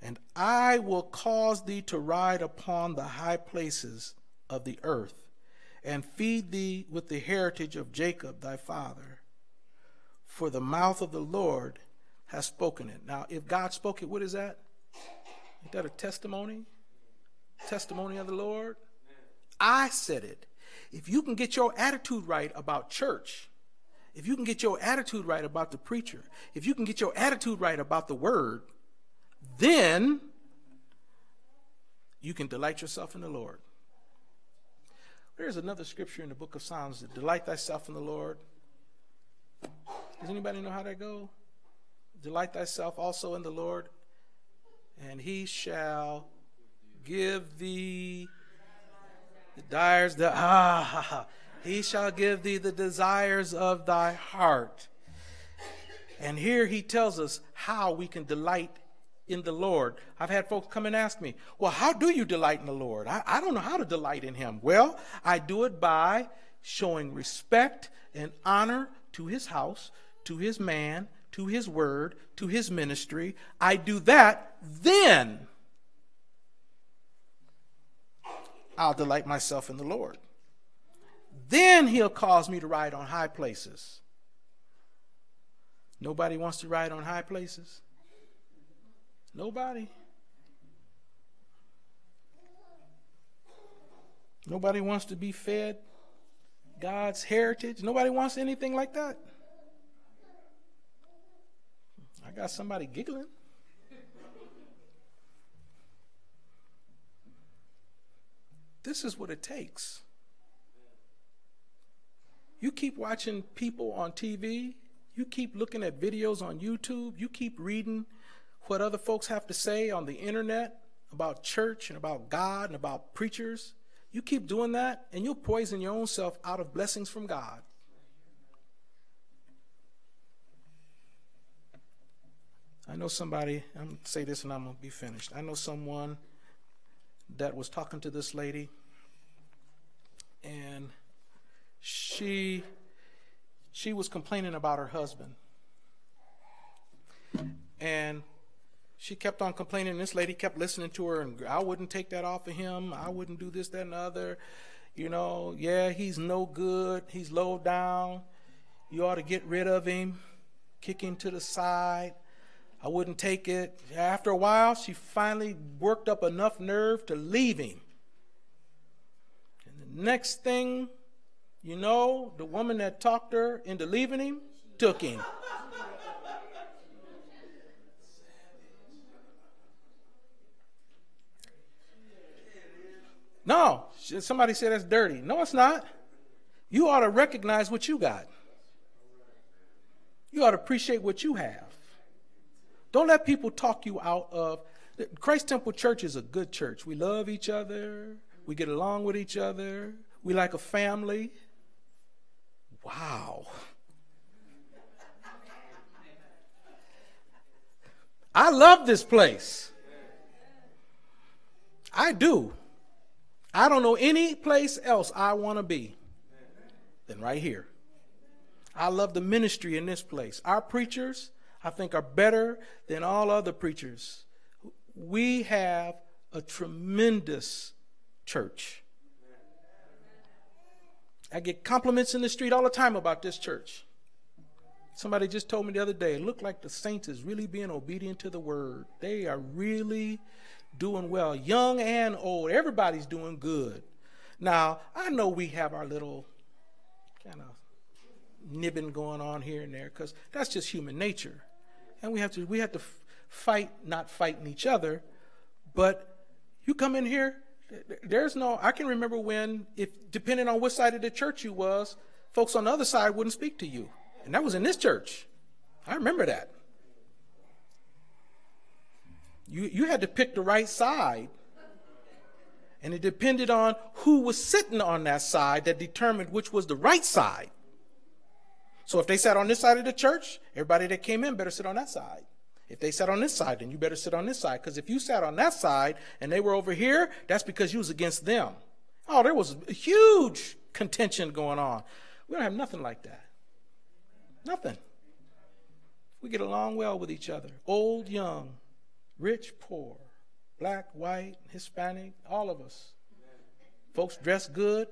and I will cause thee to ride upon the high places of the earth, and feed thee with the heritage of Jacob thy father. For the mouth of the Lord has spoken it. Now, if God spoke it, what is that? Is that a testimony? Testimony of the Lord? I said it. If you can get your attitude right about church, if you can get your attitude right about the preacher, if you can get your attitude right about the word, then you can delight yourself in the Lord. There's another scripture in the book of Psalms that delight thyself in the Lord. Does anybody know how that go? Delight thyself also in the Lord, and he shall give thee the desires the <laughs> ah he shall give thee the desires of thy heart. And here he tells us how we can delight in the Lord. I've had folks come and ask me, Well, how do you delight in the Lord? I, I don't know how to delight in him. Well, I do it by showing respect and honor to his house, to his man, to his word, to his ministry. I do that, then I'll delight myself in the Lord. Then he'll cause me to ride on high places. Nobody wants to ride on high places? Nobody. Nobody wants to be fed God's heritage. Nobody wants anything like that. I got somebody giggling. This is what it takes. You keep watching people on TV, you keep looking at videos on YouTube, you keep reading what other folks have to say on the internet about church and about God and about preachers. You keep doing that, and you'll poison your own self out of blessings from God. I know somebody, I'm going to say this and I'm going to be finished. I know someone that was talking to this lady, and she she was complaining about her husband. And she kept on complaining. This lady kept listening to her, and I wouldn't take that off of him. I wouldn't do this, that, and the other. You know, yeah, he's no good. He's low down. You ought to get rid of him, kick him to the side. I wouldn't take it. After a while, she finally worked up enough nerve to leave him. And the next thing you know, the woman that talked her into leaving him took him. No, somebody said that's dirty. No, it's not. You ought to recognize what you got. You ought to appreciate what you have. Don't let people talk you out of. Christ Temple Church is a good church. We love each other. We get along with each other. We like a family. Wow. I love this place. I do. I don't know any place else I want to be than right here. I love the ministry in this place. Our preachers, I think, are better than all other preachers. We have a tremendous church. I get compliments in the street all the time about this church. Somebody just told me the other day, it looked like the saints is really being obedient to the word. They are really doing well, young and old. Everybody's doing good. Now, I know we have our little kind of nibbing going on here and there because that's just human nature. And we have to we have to fight, not fighting each other, but you come in here, there's no I can remember when if depending on what side of the church you was, folks on the other side wouldn't speak to you. And that was in this church. I remember that. You you had to pick the right side. And it depended on who was sitting on that side that determined which was the right side. So if they sat on this side of the church, everybody that came in better sit on that side. If they sat on this side, then you better sit on this side. Because if you sat on that side and they were over here, that's because you was against them. Oh, there was a huge contention going on. We don't have nothing like that. Nothing. We get along well with each other. Old, young, rich, poor, black, white, Hispanic, all of us. Folks dress good,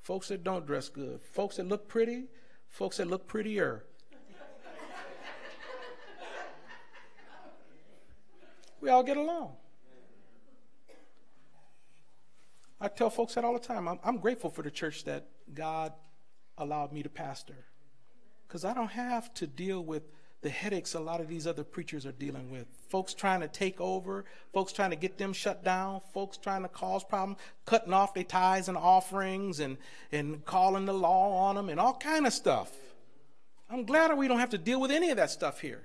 folks that don't dress good, folks that look pretty, Folks that look prettier. we all get along. I tell folks that all the time. I'm, I'm grateful for the church that God allowed me to pastor. Because I don't have to deal with the headaches a lot of these other preachers are dealing with. Folks trying to take over, folks trying to get them shut down, folks trying to cause problems, cutting off their tithes and offerings and, and calling the law on them and all kind of stuff. I'm glad we don't have to deal with any of that stuff here.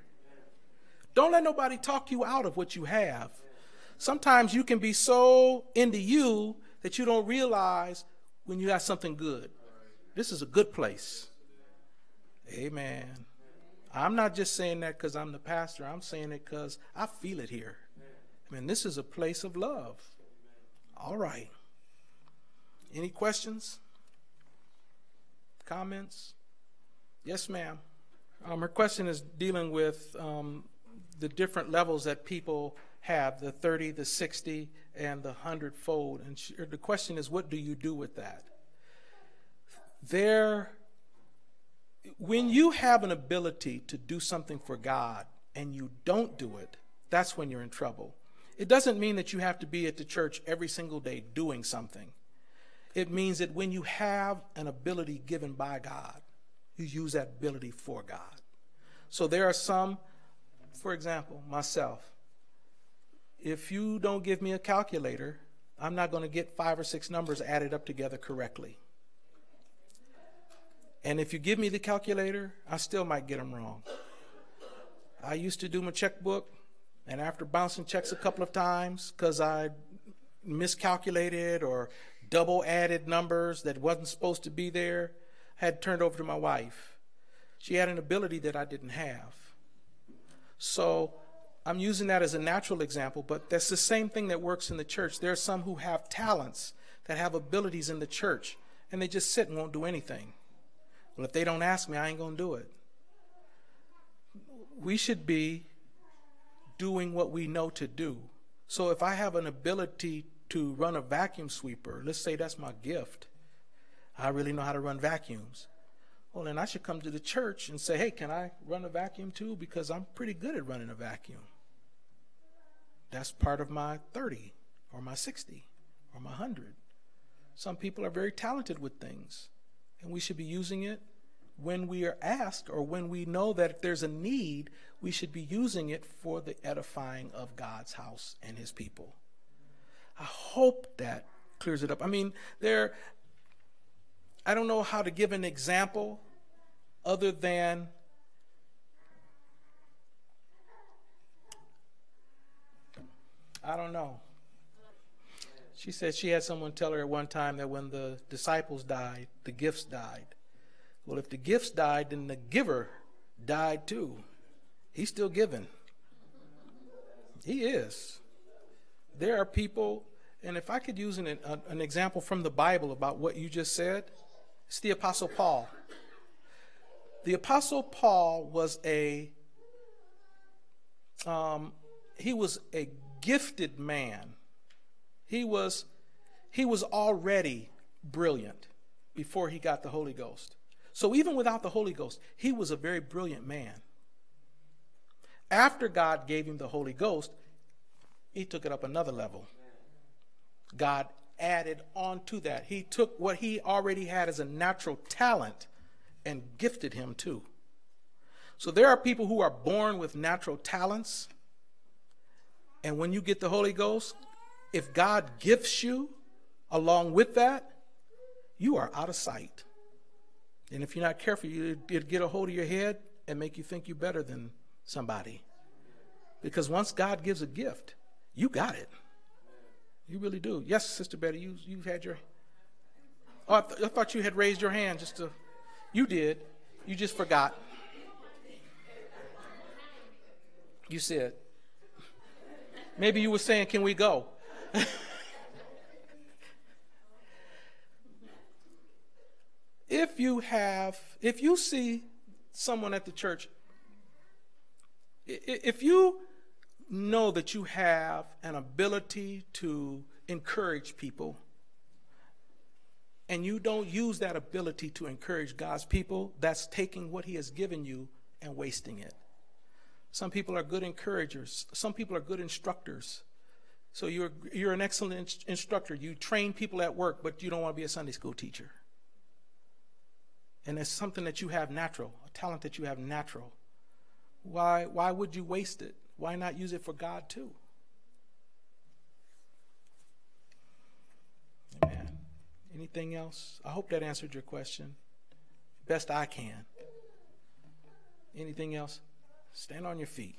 Don't let nobody talk you out of what you have. Sometimes you can be so into you that you don't realize when you got something good. This is a good place. Amen. I'm not just saying that because I'm the pastor. I'm saying it because I feel it here. I mean, this is a place of love. All right. Any questions? Comments? Yes, ma'am. Um, her question is dealing with um, the different levels that people have the 30, the 60, and the 100 fold. And she, the question is, what do you do with that? There when you have an ability to do something for God and you don't do it, that's when you're in trouble. It doesn't mean that you have to be at the church every single day doing something. It means that when you have an ability given by God, you use that ability for God. So there are some, for example, myself. If you don't give me a calculator, I'm not going to get five or six numbers added up together correctly. And if you give me the calculator, I still might get them wrong. I used to do my checkbook, and after bouncing checks a couple of times because I miscalculated or double added numbers that wasn't supposed to be there, I had turned over to my wife. She had an ability that I didn't have. So I'm using that as a natural example, but that's the same thing that works in the church. There are some who have talents that have abilities in the church, and they just sit and won't do anything. Well, if they don't ask me, I ain't going to do it. We should be doing what we know to do. So if I have an ability to run a vacuum sweeper, let's say that's my gift, I really know how to run vacuums. Well, then I should come to the church and say, hey, can I run a vacuum too? Because I'm pretty good at running a vacuum. That's part of my 30 or my 60 or my 100. Some people are very talented with things, and we should be using it when we are asked or when we know that if there's a need, we should be using it for the edifying of God's house and his people. I hope that clears it up. I mean, there I don't know how to give an example other than I don't know. She said she had someone tell her at one time that when the disciples died, the gifts died. Well, if the gifts died, then the giver died too. He's still giving. He is. There are people, and if I could use an, an example from the Bible about what you just said, it's the Apostle Paul. The Apostle Paul was a um, he was a gifted man. He was he was already brilliant before he got the Holy Ghost. So even without the Holy Ghost, he was a very brilliant man. After God gave him the Holy Ghost, he took it up another level. God added on to that. He took what he already had as a natural talent and gifted him too. So there are people who are born with natural talents. And when you get the Holy Ghost, if God gifts you along with that, you are out of sight. And if you're not careful, it'll get a hold of your head and make you think you're better than somebody. Because once God gives a gift, you got it. You really do. Yes, Sister Betty, you, you've had your. Oh, I, th- I thought you had raised your hand just to. You did. You just forgot. You said. Maybe you were saying, Can we go? <laughs> if you have, if you see someone at the church, if you know that you have an ability to encourage people, and you don't use that ability to encourage God's people, that's taking what He has given you and wasting it. Some people are good encouragers, some people are good instructors. So you're, you're an excellent instructor. You train people at work, but you don't want to be a Sunday school teacher. And it's something that you have natural, a talent that you have natural. Why, why would you waste it? Why not use it for God too? Amen. Anything else? I hope that answered your question. Best I can. Anything else? Stand on your feet.